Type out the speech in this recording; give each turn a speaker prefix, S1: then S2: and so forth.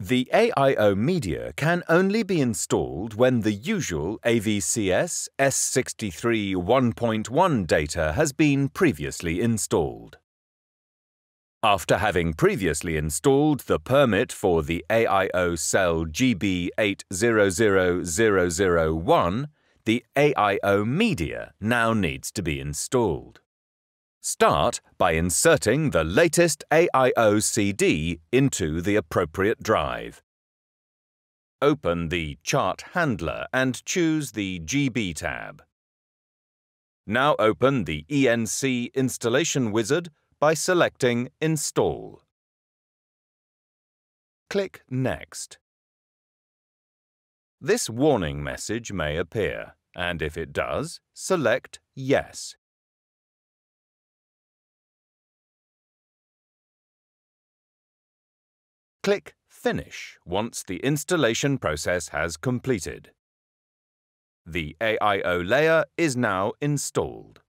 S1: The AIO media can only be installed when the usual AVCS S63 1.1 data has been previously installed. After having previously installed the permit for the AIO cell GB800001, the AIO media now needs to be installed. Start by inserting the latest AIO CD into the appropriate drive. Open the Chart Handler and choose the GB tab. Now open the ENC Installation Wizard by selecting Install. Click Next. This warning message may appear, and if it does, select Yes. Click Finish once the installation process has completed. The AIO layer is now installed.